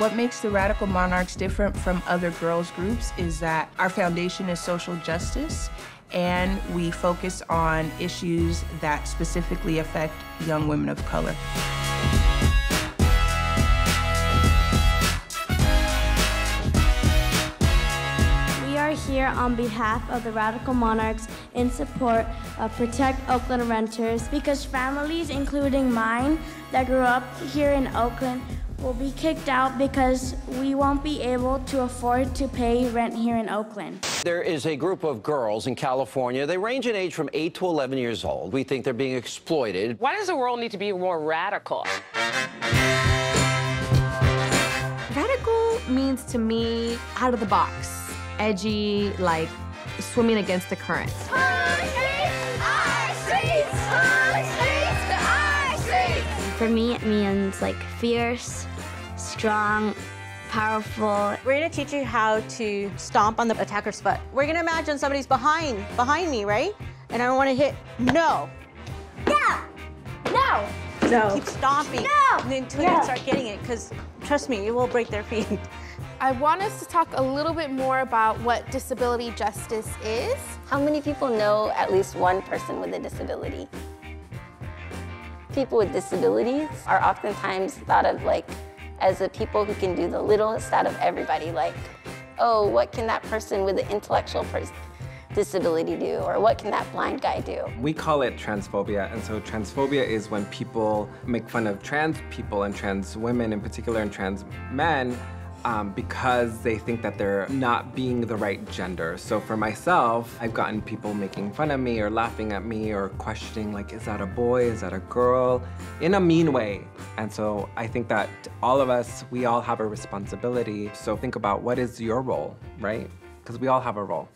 What makes the Radical Monarchs different from other girls groups is that our foundation is social justice and we focus on issues that specifically affect young women of color. We are here on behalf of the Radical Monarchs in support of Protect Oakland Renters because families, including mine, that grew up here in Oakland will be kicked out because we won't be able to afford to pay rent here in Oakland. There is a group of girls in California. They range in age from 8 to 11 years old. We think they're being exploited. Why does the world need to be more radical? Radical means to me out of the box, edgy, like swimming against the current. For me, it means like fierce, strong, powerful. We're gonna teach you how to stomp on the attacker's foot. We're gonna imagine somebody's behind, behind me, right? And I wanna hit no. No! No! No. Keep stomping No! until No. you start getting it, because trust me, it will break their feet. I want us to talk a little bit more about what disability justice is. How many people know at least one person with a disability? People with disabilities are oftentimes thought of like as the people who can do the littlest out of everybody. Like, oh, what can that person with an intellectual pers- disability do? Or what can that blind guy do? We call it transphobia, and so transphobia is when people make fun of trans people and trans women in particular and trans men um, because they think that they're not being the right gender. So for myself, I've gotten people making fun of me or laughing at me or questioning like, is that a boy, is that a girl, in a mean way. And so I think that all of us, we all have a responsibility. So think about what is your role, right? Because we all have a role.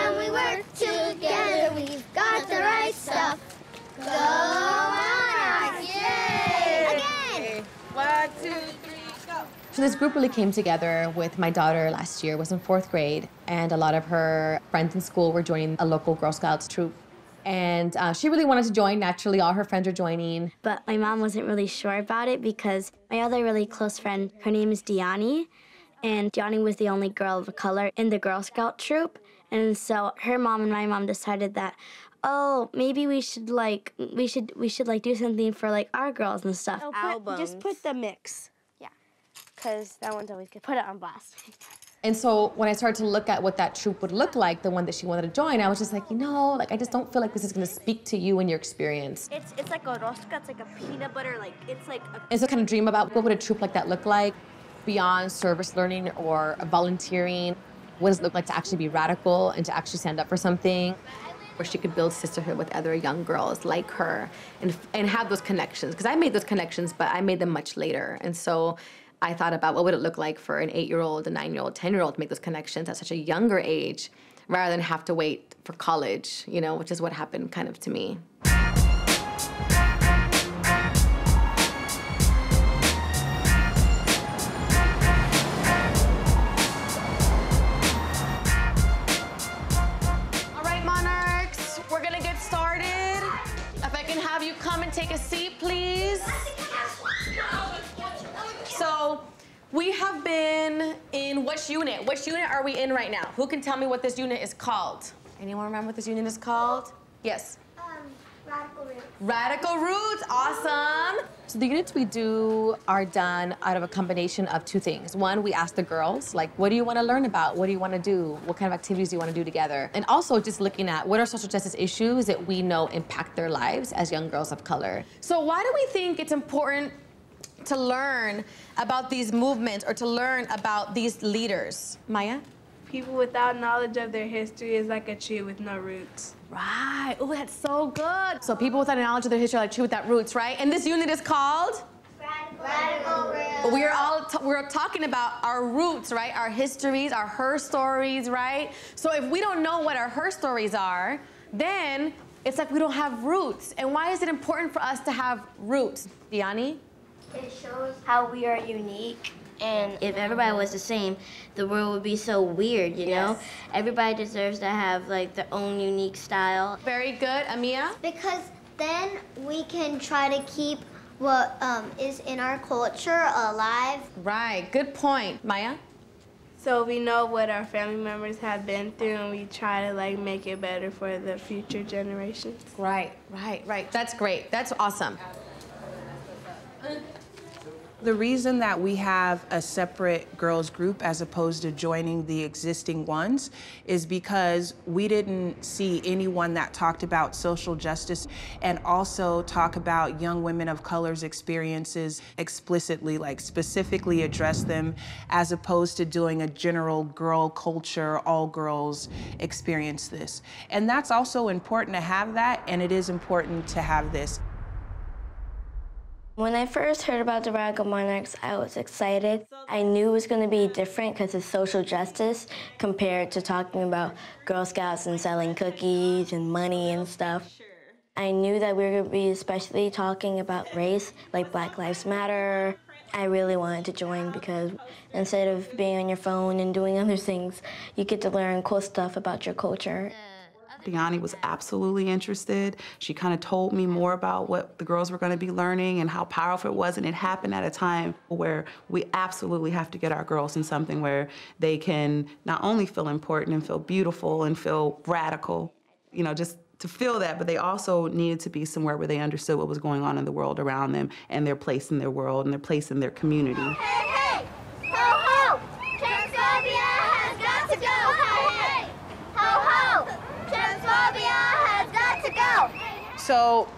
When we work together, we've got the right stuff. Go Monarchs! Yay! Again! One, two, three, go. So this group really came together with my daughter last year, was in fourth grade, and a lot of her friends in school were joining a local Girl Scouts troop. And uh, she really wanted to join. Naturally, all her friends are joining. But my mom wasn't really sure about it because my other really close friend, her name is Diani, and Diani was the only girl of color in the Girl Scout troop. And so her mom and my mom decided that, oh, maybe we should like we should we should like do something for like our girls and stuff. Just put the mix. Yeah. Cause that one's always good. Put it on blast. And so when I started to look at what that troop would look like, the one that she wanted to join, I was just like, you know, like I just don't feel like this is going to speak to you and your experience. It's it's like a rosca, it's like a peanut butter, like it's like a And so kind of dream about what would a troop like that look like beyond service learning or volunteering. What does it look like to actually be radical and to actually stand up for something? Where she could build sisterhood with other young girls like her and, and have those connections. Because I made those connections, but I made them much later. And so I thought about what would it look like for an eight year old, a nine year old, 10 year old to make those connections at such a younger age rather than have to wait for college, you know, which is what happened kind of to me. Which unit? Are we in right now? Who can tell me what this unit is called? Anyone remember what this unit is called? Yes. Um, radical roots. Radical Roots, awesome. So the units we do are done out of a combination of two things. One, we ask the girls, like, what do you want to learn about? What do you want to do? What kind of activities do you want to do together? And also just looking at what are social justice issues that we know impact their lives as young girls of color. So why do we think it's important to learn about these movements or to learn about these leaders? Maya? People without knowledge of their history is like a tree with no roots. Right. Oh, that's so good. So people without a knowledge of their history are like tree without roots, right? And this unit is called? Radical roots. We're all t- we're talking about our roots, right? Our histories, our her stories, right? So if we don't know what our her stories are, then It's like we don't have roots. And why is it important for us to have roots? Diani? It shows how we are unique. And if everybody was the same, the world would be so weird, you know? Everybody deserves to have like their own unique style. Very good. Amia? Because then we can try to keep what um, is in our culture alive. Right. Good point. Maya? So we know what our family members have been through and we try to like make it better for the future generations. Right, right, right. That's great. That's awesome. The reason that we have a separate girls group as opposed to joining the existing ones is because we didn't see anyone that talked about social justice and also talk about young women of color's experiences explicitly, like specifically address them as opposed to doing a general girl culture, all girls experience this. And that's also important to have that, and it is important to have this. When I first heard about the Radical Monarchs, I was excited. I knew it was going to be different because it's social justice compared to talking about Girl Scouts and selling cookies and money and stuff. I knew that we were going to be especially talking about race, like Black Lives Matter. I really wanted to join because instead of being on your phone and doing other things, you get to learn cool stuff about your culture. Diani was absolutely interested. She kind of told me more about what the girls were going to be learning and how powerful it was. And it happened at a time where we absolutely have to get our girls in something where they can not only feel important and feel beautiful and feel radical, you know, just to feel that, but they also needed to be somewhere where they understood what was going on in the world around them and their place in their world and their place in their community. Hey, hey! Ho, ho! Transphobia has got to go! Hey, hey! Ho, ho! Transphobia has got to go! So,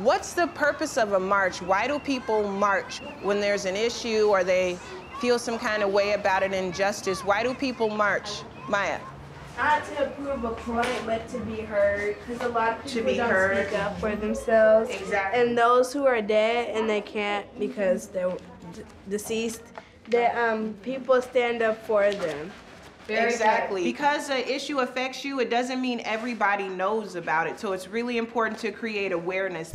what's the purpose of a march? Why do people march when there's an issue or they feel some kind of way about an injustice? Why do people march? Maya. Not to prove a point, but to be heard. Because a lot of To people be don't heard. speak up for themselves. Exactly. And those who are dead and they can't because they're d- deceased, that um, people stand up for them. Exactly. Because an issue affects you, it doesn't mean everybody knows about it. So it's really important to create awareness.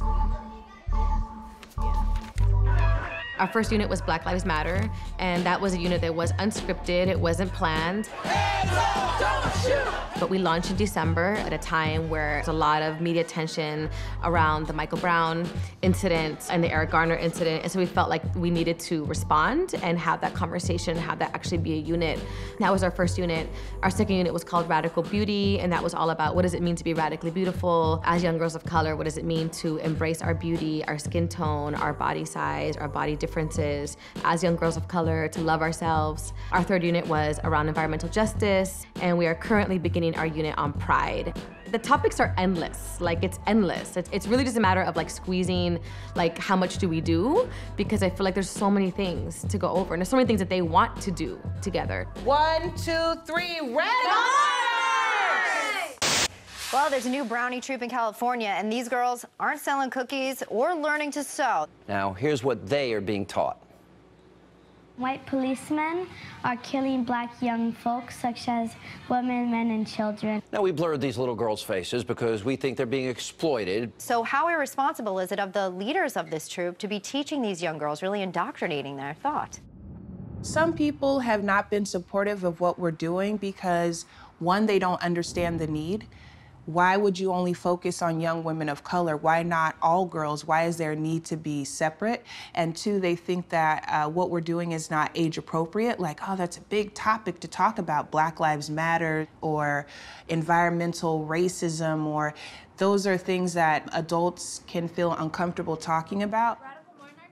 Our first unit was Black Lives Matter, and that was a unit that was unscripted, it wasn't planned. But we launched in December at a time where there's a lot of media attention around the Michael Brown incident and the Eric Garner incident. And so we felt like we needed to respond and have that conversation, have that actually be a unit. That was our first unit. Our second unit was called Radical Beauty, and that was all about what does it mean to be radically beautiful as young girls of color? What does it mean to embrace our beauty, our skin tone, our body size, our body differences as young girls of color, to love ourselves? Our third unit was around environmental justice, and we are currently beginning our unit on pride. The topics are endless, like it's endless. It's, it's really just a matter of like squeezing, like how much do we do? Because I feel like there's so many things to go over, and there's so many things that they want to do together. One, two, three, red Well, there's a new brownie troop in California, and these girls aren't selling cookies or learning to sew. Now, here's what they are being taught. White policemen are killing black young folks, such as women, men, and children. Now, we blurred these little girls' faces because we think they're being exploited. So, how irresponsible is it of the leaders of this troop to be teaching these young girls, really indoctrinating their thought? Some people have not been supportive of what we're doing because, one, they don't understand the need. Why would you only focus on young women of color? Why not all girls? Why is there a need to be separate? And two, they think that uh, what we're doing is not age appropriate. Like, oh, that's a big topic to talk about Black Lives Matter or environmental racism, or those are things that adults can feel uncomfortable talking about.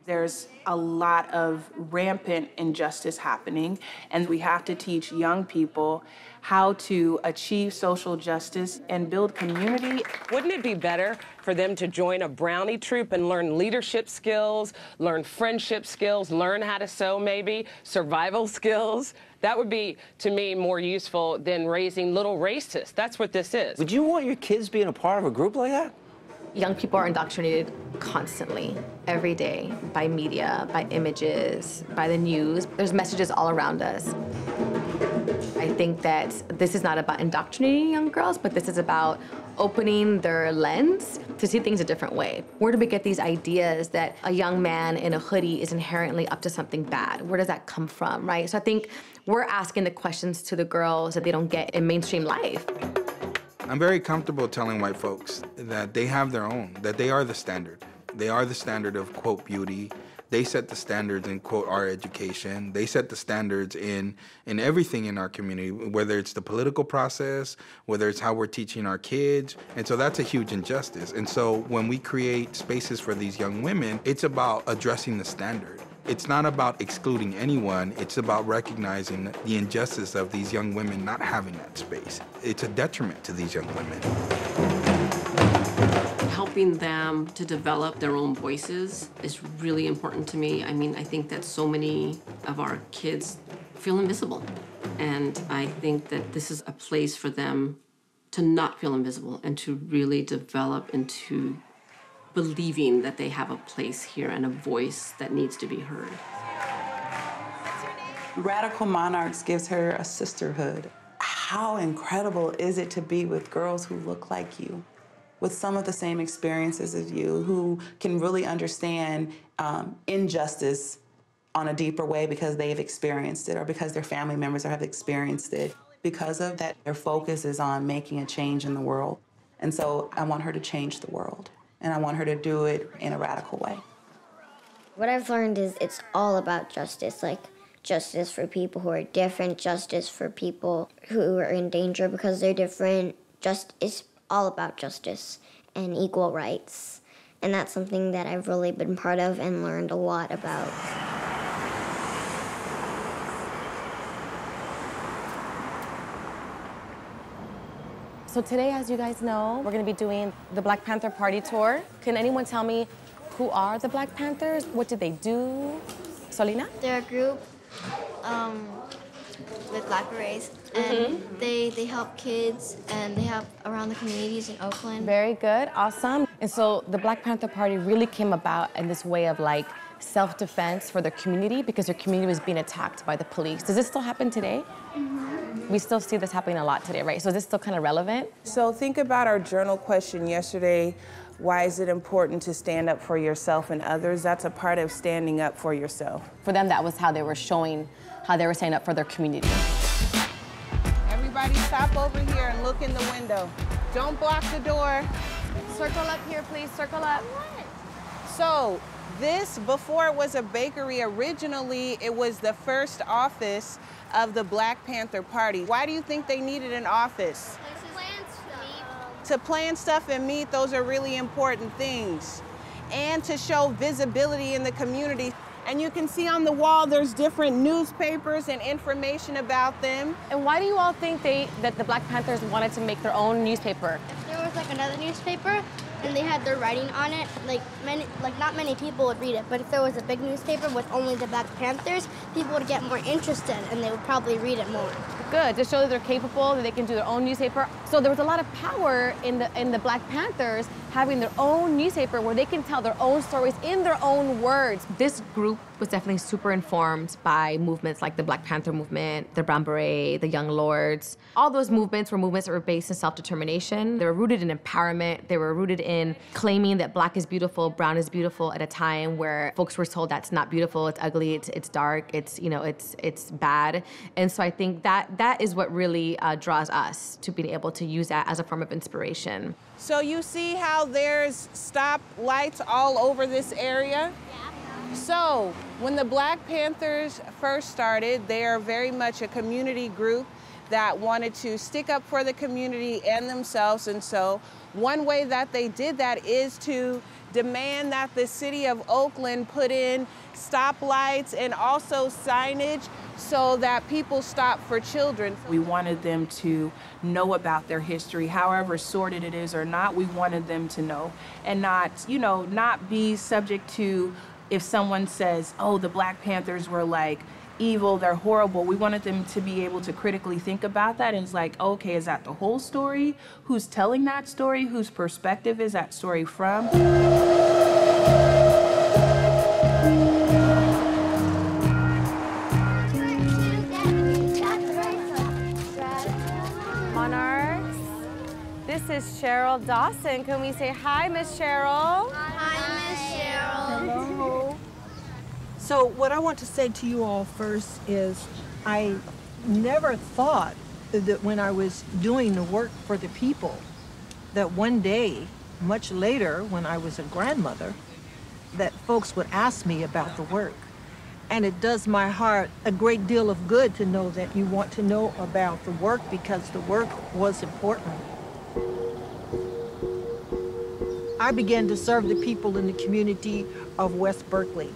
There's a lot of rampant injustice happening, and we have to teach young people how to achieve social justice and build community. Wouldn't it be better for them to join a brownie troop and learn leadership skills, learn friendship skills, learn how to sew maybe, survival skills? That would be, to me, more useful than raising little racists. That's what this is. Would you want your kids being a part of a group like that? Young people are indoctrinated constantly, every day, by media, by images, by the news. There's messages all around us. I think that this is not about indoctrinating young girls, but this is about opening their lens to see things a different way. Where do we get these ideas that a young man in a hoodie is inherently up to something bad? Where does that come from, right? So I think we're asking the questions to the girls that they don't get in mainstream life. I'm very comfortable telling white folks that they have their own, that they are the standard. They are the standard of, quote, beauty. They set the standards in, quote, our education. They set the standards in, in everything in our community, whether it's the political process, whether it's how we're teaching our kids. And so that's a huge injustice. And so when we create spaces for these young women, it's about addressing the standard. It's not about excluding anyone, it's about recognizing the injustice of these young women not having that space. It's a detriment to these young women. Helping them to develop their own voices is really important to me. I mean, I think that so many of our kids feel invisible. And I think that this is a place for them to not feel invisible and to really develop into believing that they have a place here and a voice that needs to be heard. Radical Monarchs gives her a sisterhood. How incredible is it to be with girls who look like you, with some of the same experiences as you, who can really understand um, injustice on a deeper way because they've experienced it or because their family members have experienced it. Because of that, their focus is on making a change in the world. And so I want her to change the world and I want her to do it in a radical way. What I've learned is it's all about justice, like justice for people who are different, justice for people who are in danger because they're different. Just it's all about justice and equal rights. And that's something that I've really been part of and learned a lot about. So today, as you guys know, we're gonna be doing the Black Panther Party Tour. Can anyone tell me who are the Black Panthers? What did they do? Solina? They're a group um, with Black Berets, and Mhm. they they help kids and they help around the communities in Oakland. Very good, awesome. And so the Black Panther Party really came about in this way of like self-defense for their community because their community was being attacked by the police. Does this still happen today? We still see this happening a lot today, right? So is this still kind of relevant? So think about our journal question yesterday. Why is it important to stand up for yourself and others? That's a part of standing up for yourself. For them, that was how they were showing how they were standing up for their community. Everybody stop over here and look in the window. Don't block the door. Circle up here, please. Circle up. So, this, before it was a bakery, originally it was the first office of the Black Panther Party. Why do you think they needed an office? To plan stuff and meet, those are really important things. And to show visibility in the community. And you can see on the wall there's different newspapers and information about them. And why do you all think they that the Black Panthers wanted to make their own newspaper? If there was like another newspaper, and they had their writing on it. Like many, like not many people would read it. But if there was a big newspaper with only the Black Panthers, people would get more interested, and they would probably read it more. Good to show that they're capable, that they can do their own newspaper. So there was a lot of power in the in the Black Panthers having their own newspaper where they can tell their own stories in their own words. This group was definitely super informed by movements like the Black Panther movement, the Brown Beret, the Young Lords. All those movements were movements that were based in self-determination. They were rooted in empowerment. They were rooted in claiming that black is beautiful, brown is beautiful at a time where folks were told that's not beautiful, it's ugly, it's, it's dark, it's, you know, it's, it's bad. And so I think that that is what really uh, draws us to being able to use that as a form of inspiration. So you see how there's stop lights all over this area? So when the Black Panthers first started, they are very much a community group that wanted to stick up for the community and themselves. And so one way that they did that is to demand that the city of Oakland put in stoplights and also signage so that people stop for children. We wanted them to know about their history, however sordid it is or not, we wanted them to know and not, you know, not be subject to if someone says, oh, the Black Panthers were like evil, they're horrible. We wanted them to be able to critically think about that and it's like, okay, is that the whole story? Who's telling that story? Whose perspective is that story from? Monarchs, this this is Cheryl Dawson. Can we say hi, Miss Cheryl? Hi, Miss Cheryl. Hello. So what I want to say to you all first is I never thought that when I was doing the work for the people, that one day, much later, when I was a grandmother, that folks would ask me about the work. And it does my heart a great deal of good to know that you want to know about the work because the work was important. I began to serve the people in the community of West Berkeley.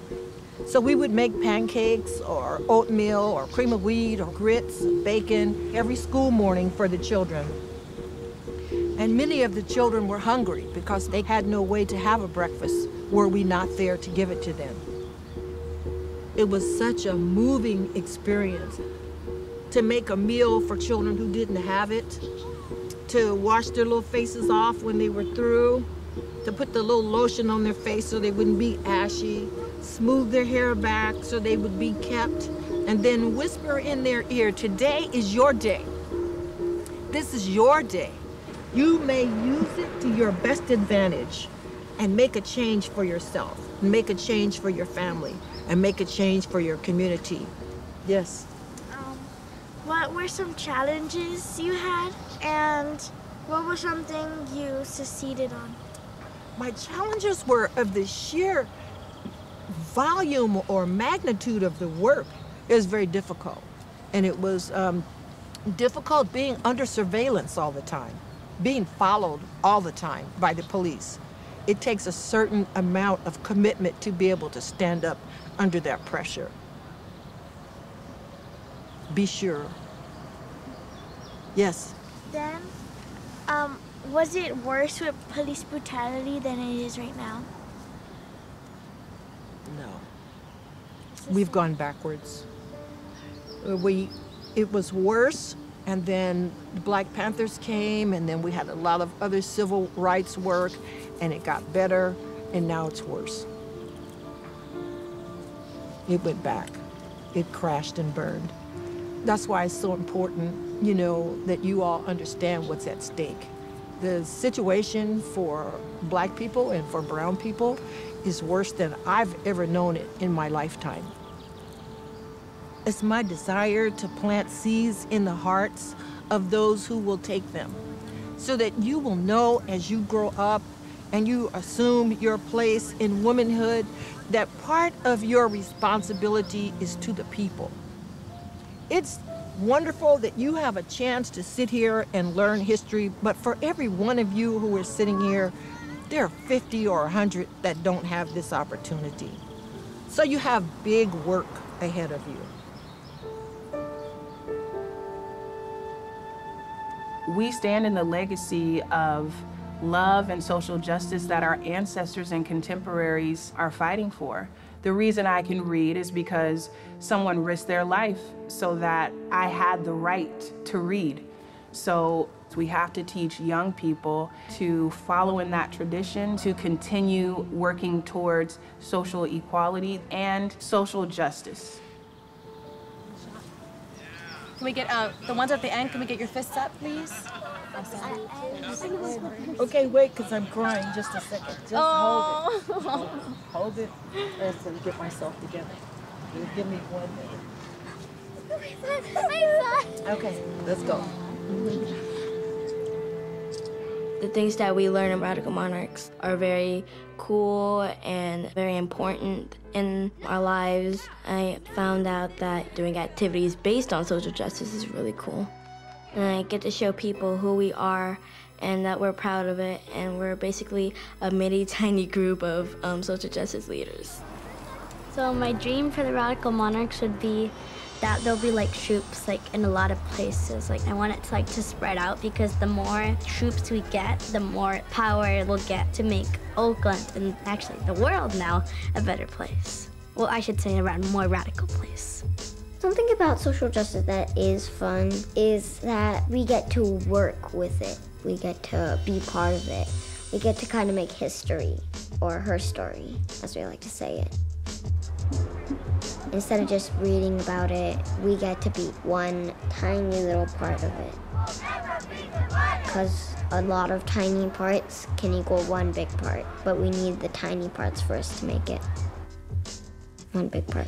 So we would make pancakes or oatmeal or cream of wheat or grits, bacon every school morning for the children. And many of the children were hungry because they had no way to have a breakfast were we not there to give it to them. It was such a moving experience to make a meal for children who didn't have it, to wash their little faces off when they were through, to put the little lotion on their face so they wouldn't be ashy, smooth their hair back so they would be kept, and then whisper in their ear, today is your day. This is your day. You may use it to your best advantage and make a change for yourself, make a change for your family, and make a change for your community. Yes. Um, what were some challenges you had, and what was something you succeeded on? My challenges were of the sheer volume or magnitude of the work. It was very difficult. And it was um, difficult being under surveillance all the time, being followed all the time by the police. It takes a certain amount of commitment to be able to stand up under that pressure. Be sure. Yes. Then, um, was it worse with police brutality than it is right now? No. We've gone backwards. Uh, We, it was worse, and then the Black Panthers came, and then we had a lot of other civil rights work, and it got better, and now it's worse. It went back. It crashed and burned. That's why it's so important, you know, that you all understand what's at stake. The situation for black people and for brown people is worse than I've ever known it in my lifetime. It's my desire to plant seeds in the hearts of those who will take them so that you will know as you grow up and you assume your place in womanhood that part of your responsibility is to the people. It's wonderful that you have a chance to sit here and learn history, but for every one of you who are sitting here, there are 50 or 100 that don't have this opportunity. So you have big work ahead of you. We stand in the legacy of love and social justice that our ancestors and contemporaries are fighting for. The reason I can read is because someone risked their life so that I had the right to read. So we have to teach young people to follow in that tradition, to continue working towards social equality and social justice. Can we get uh, the ones at the end? Can we get your fists up, please? Okay, wait, because I'm crying. Just a second. Just Oh. hold it. Hold it as I get myself together. You Give me one minute. Okay, let's go. The things that we learn in Radical Monarchs are very cool and very important in our lives. I found out that doing activities based on social justice is really cool. And I get to show people who we are and that we're proud of it, and we're basically a mini tiny group of um, social justice leaders. So my dream for the Radical Monarchs would be that there'll be like troops like in a lot of places. Like I want it to like to spread out because the more troops we get, the more power we'll get to make Oakland and actually the world now a better place. Well, I should say a more radical place. Something about social justice that is fun is that we get to work with it. We get to be part of it. We get to kind of make history, or her story, as we like to say it. Instead of just reading about it, we get to be one tiny little part of it. Because A lot of tiny parts can equal one big part, but we need the tiny parts first to make it one big part.